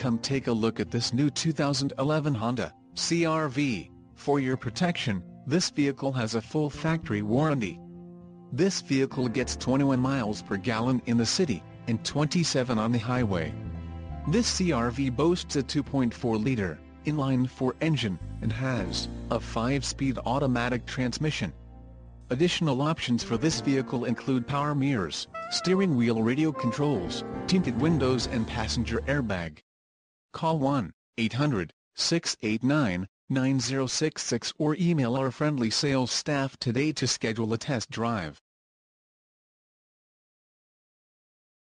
Come take a look at this new 2011 Honda CRV. For your protection, this vehicle has a full factory warranty. This vehicle gets 21 miles per gallon in the city, and 27 on the highway. This CRV boasts a 2.4-liter, inline-four engine, and has a 5-speed automatic transmission. Additional options for this vehicle include power mirrors, steering wheel radio controls, tinted windows and passenger airbag. Call 1-800-689-9066 or email our friendly sales staff today to schedule a test drive.